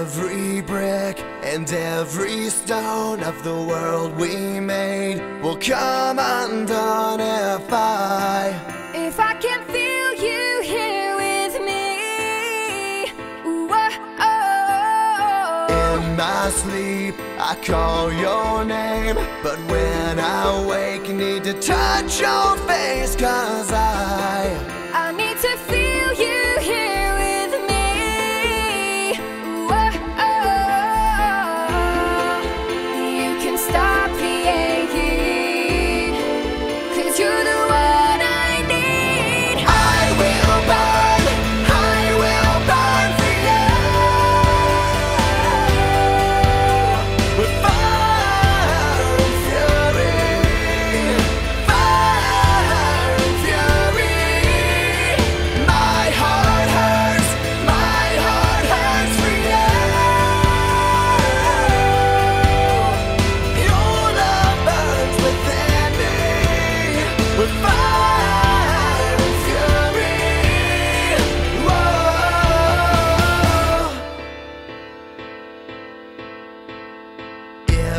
every brick and every stone of the world we made will come undone if I If I can feel you here with me. Whoa, oh, oh, oh. In my sleep, I call your name. But when I wake, need to touch your face, cause I I need to feel.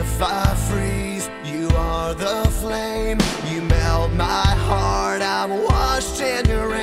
if I freeze, you are the flame. You melt my heart, I'm washed in your